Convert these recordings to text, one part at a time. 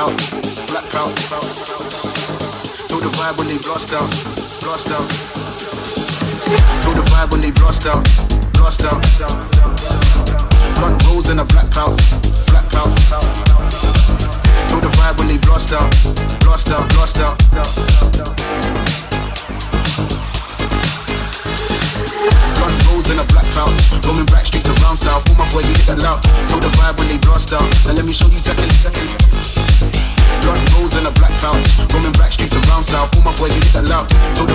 out, black out. Feel the vibe when they blast out, blast out. Feel the vibe when they blast out, blast out. Blunt rolls in a black pout. black pout. Feel the vibe when they blast out, blast out, blast out. Blunt rolls in a black pout. roaming back streets around south. All my boys, we hit that loud. Feel the vibe when they blast out. And let me show you Where you hit the loud.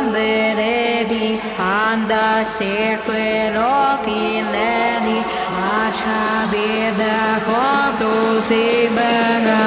nombre de vi, anda secue loquineni, hacha vida con su cibera.